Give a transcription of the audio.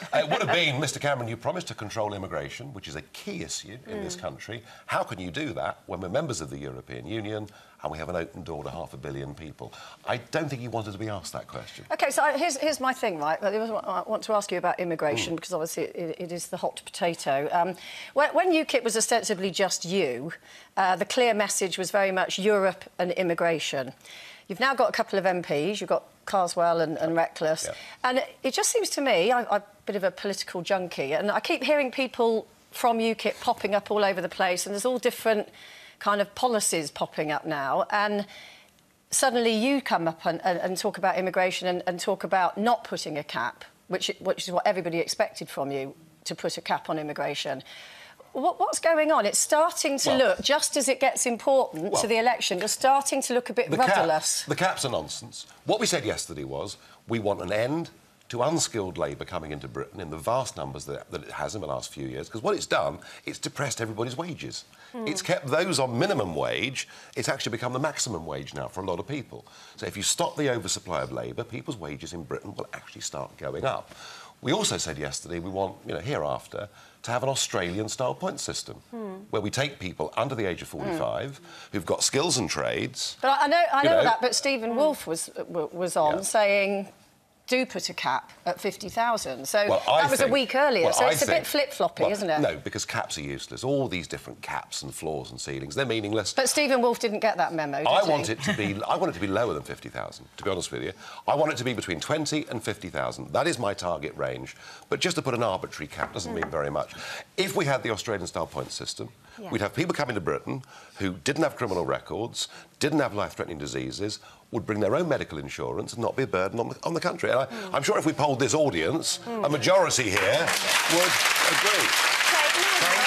Uh, it would have been, Mr Cameron, you promised to control immigration, which is a key issue in mm. this country. How can you do that when we're members of the European Union and we have an open door to half a billion people? I don't think you wanted to be asked that question. OK, so here's, here's my thing, right? I want to ask you about immigration, mm. because obviously it, it is the hot potato. Um, when, when UKIP was ostensibly just you, uh, the clear message was very much Europe and immigration. You've now got a couple of MPs. You've got Carswell and, and Reckless. Yeah. And it just seems to me, I, I'm a bit of a political junkie, and I keep hearing people from UKIP popping up all over the place, and there's all different kind of policies popping up now. And suddenly you come up and, and, and talk about immigration and, and, talk about not putting a cap, which, which is what everybody expected from you, to put a cap on immigration. What, what's going on? It's starting to well, look, just as it gets important well, to the election, you're starting to look a bit rudderless. Cap, the caps are nonsense. What we said yesterday was we want an end to unskilled labour coming into Britain in the vast numbers that, that, it has in the last few years, because what it's done, it's depressed everybody's wages. Mm. It's kept those on minimum wage. It's actually become the maximum wage now for a lot of people. So if you stop the oversupply of labour, people's wages in Britain will actually start going up. We also said yesterday we want, you know, hereafter, to have an Australian-style point system hmm. where we take people under the age of 45 hmm. who've got skills and trades. But I know, I know, know that. But Steven Woolfe was was on yeah. saying do put a cap at 50,000. So well, that was a week earlier, well, so it's I a think, bit flip-floppy, well, isn't it? No, because caps are useless. All these different caps and floors and ceilings, they're meaningless. But Steven Woolfe didn't get that memo, I he? want it to be I want it to be lower than 50,000, to be honest with you. I want it to be between 20 and 50,000. That is my target range. But just to put an arbitrary cap doesn't mm. mean very much. If we had the Australian-style point system, yeah. we'd have people coming to Britain who didn't have criminal records, didn't have life-threatening diseases, would bring their own medical insurance and not be a burden on the, on the country. And I, am sure if we polled this audience, mm. a majority here would agree.